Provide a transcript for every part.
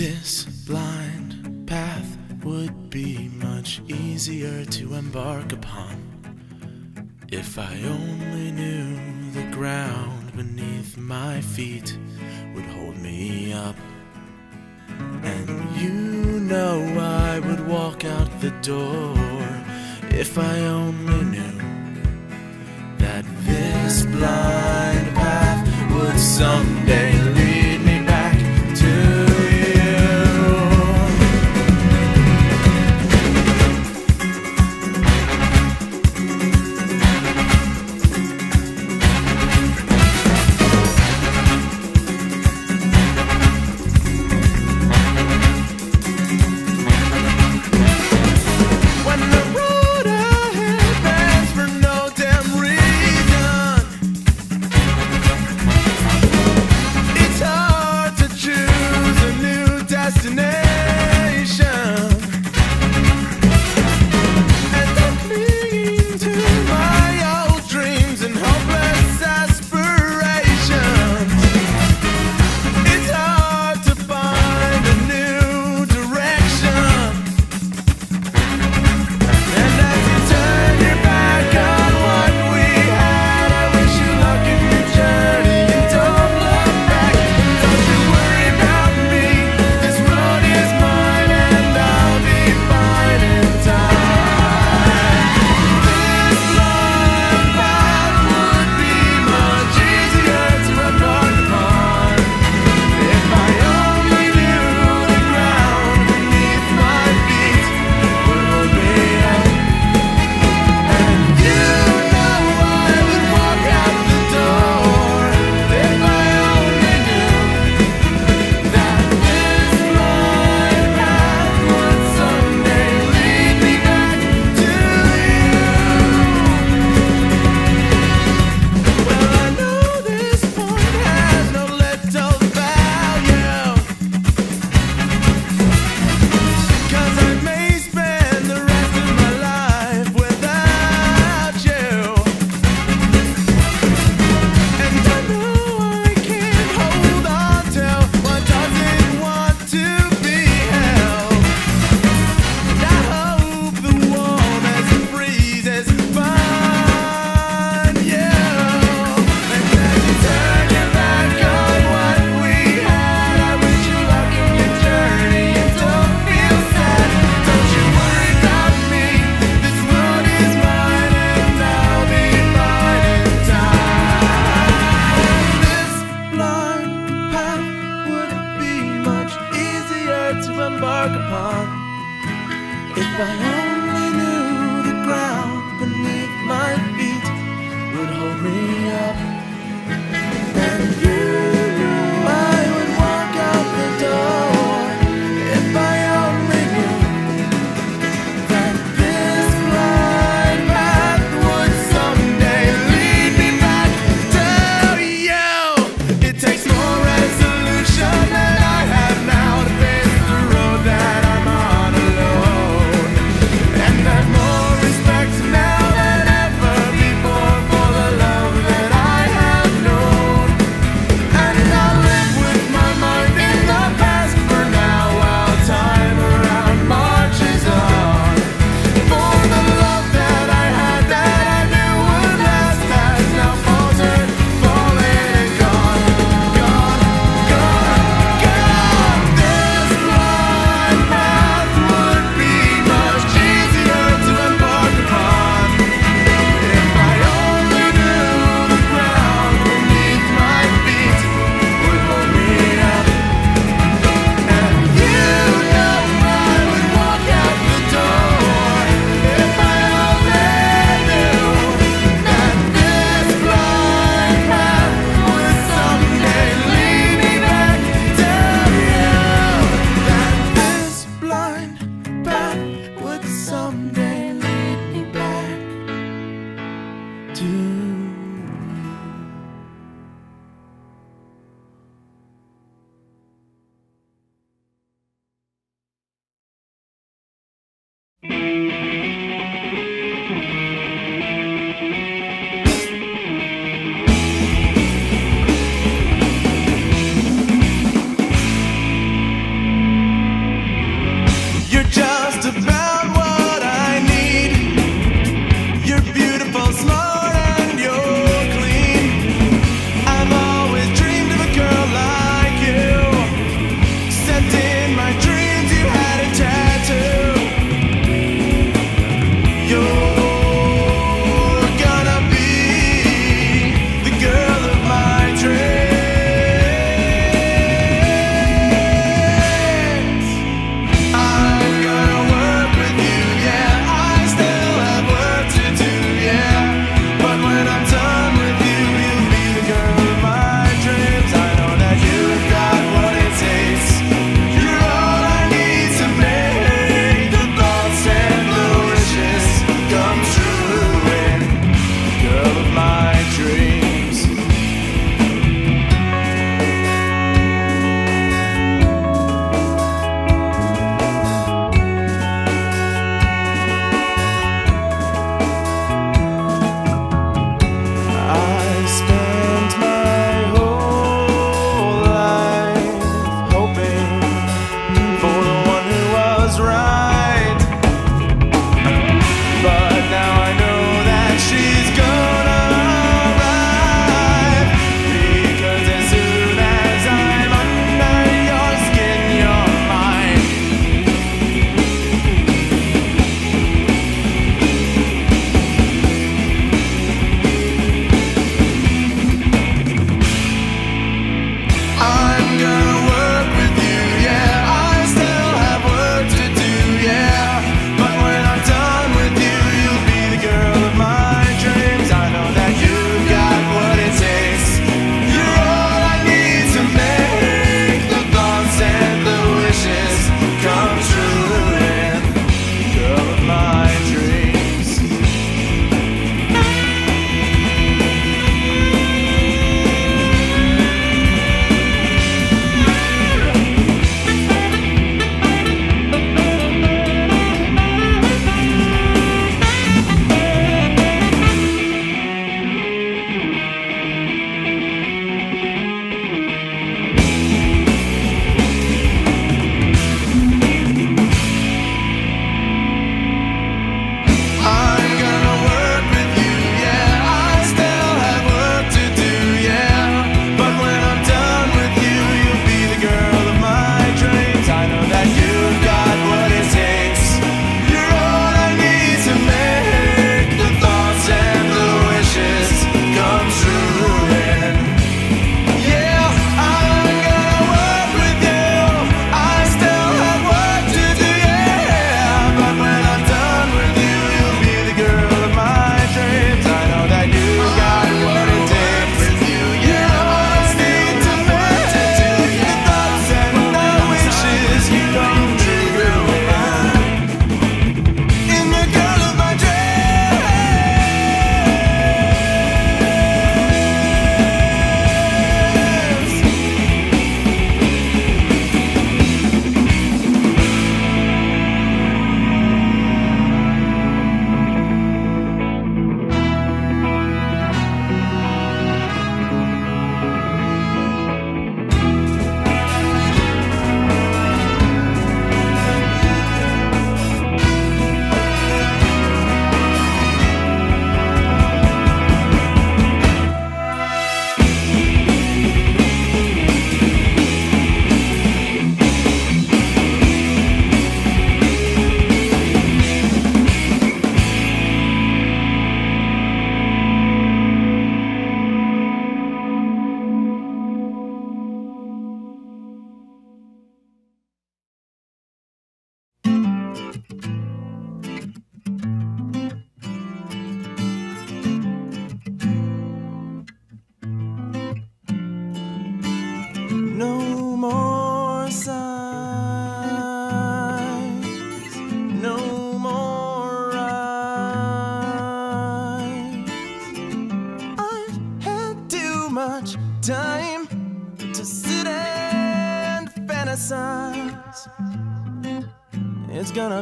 This blind path would be much easier to embark upon if I only knew the ground beneath my feet would hold me up. And you know I would walk out the door if I only knew that this blind path would someday.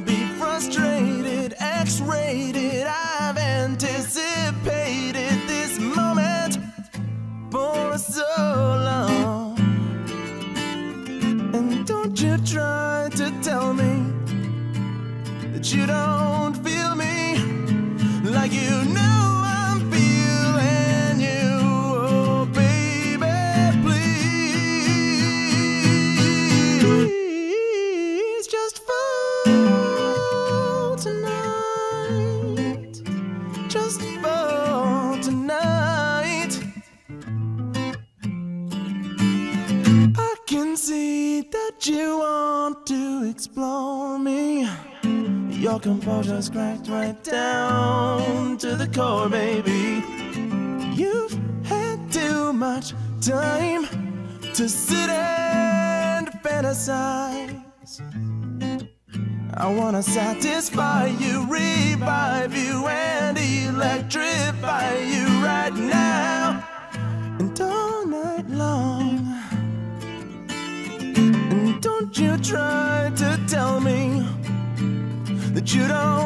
Be you don't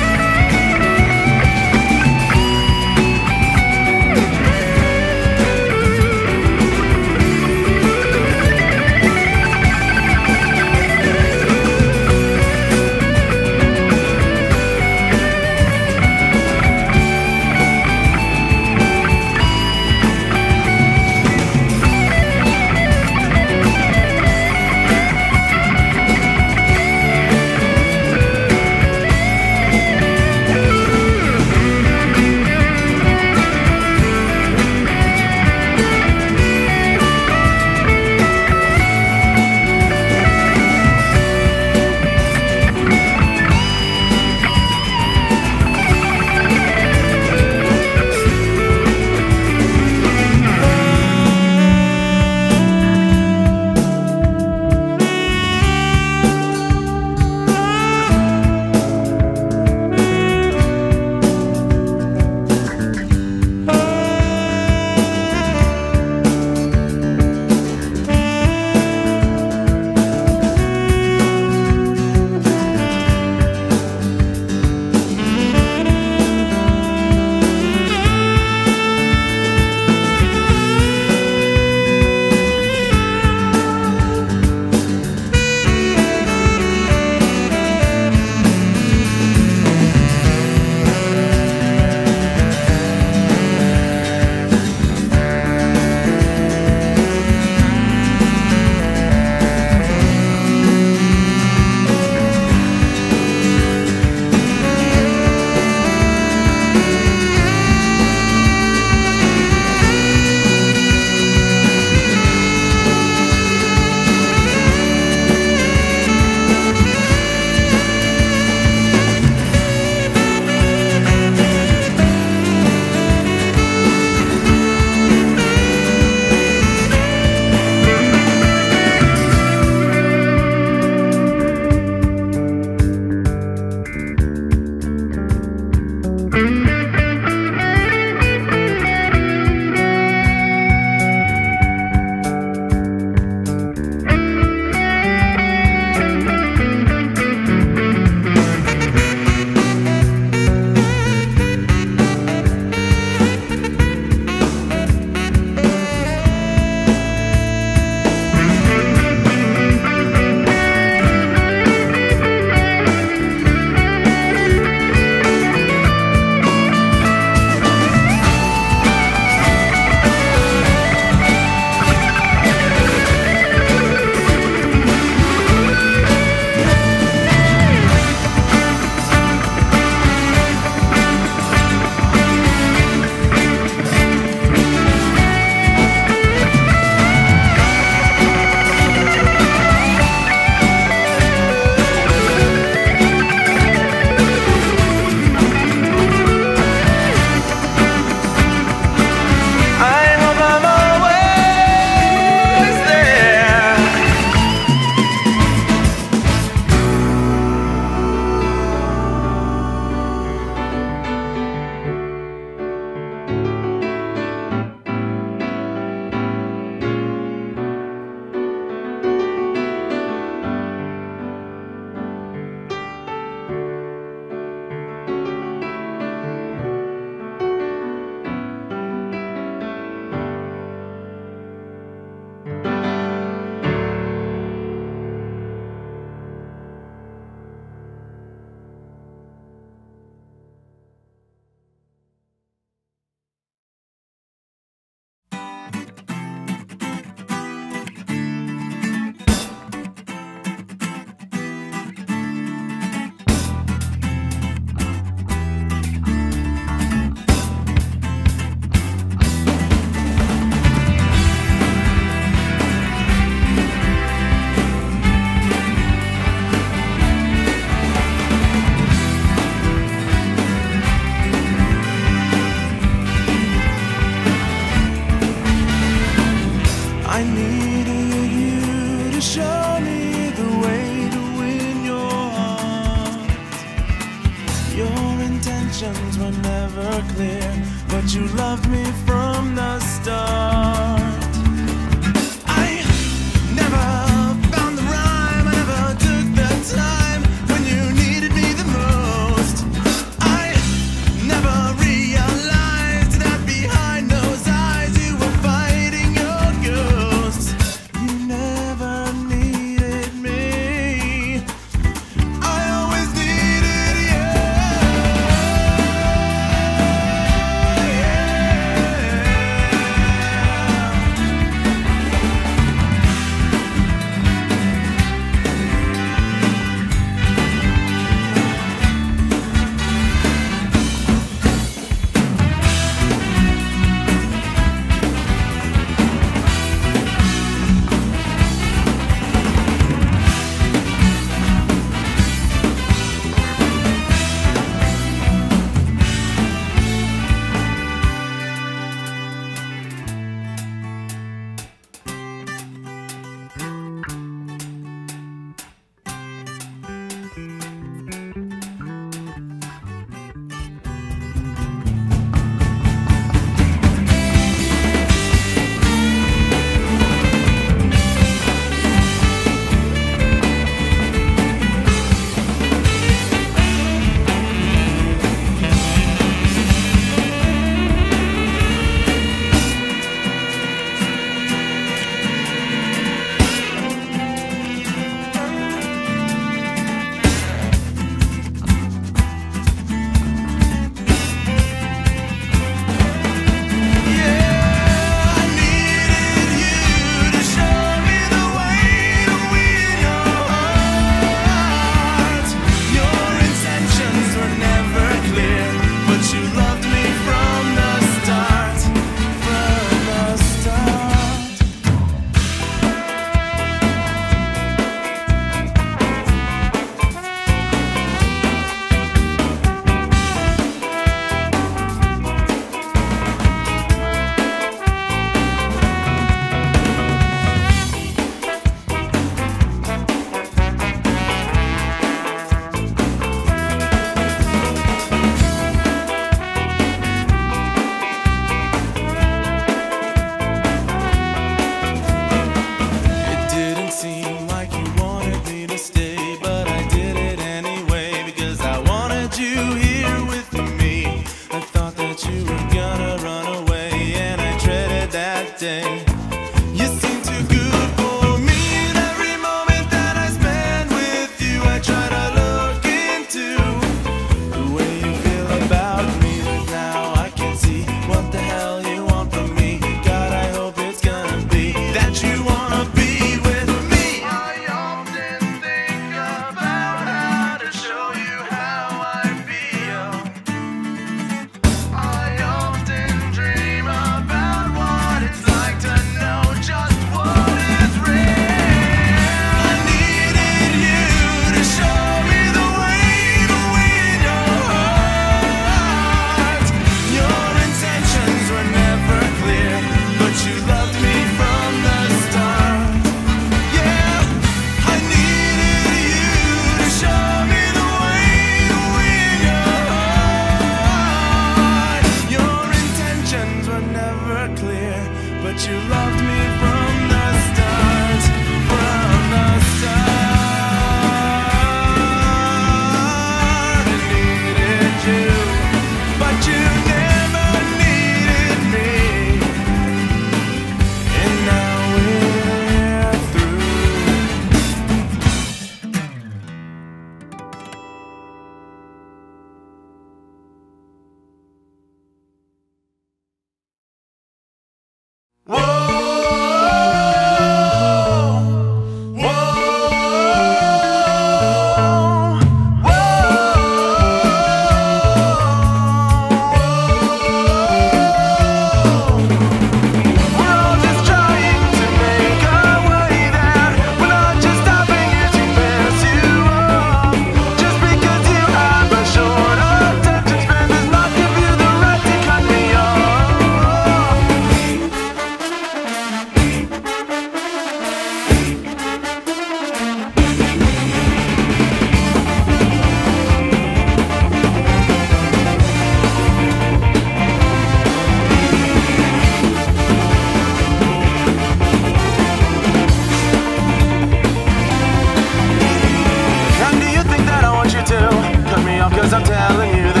you. Cut me off cause I'm telling you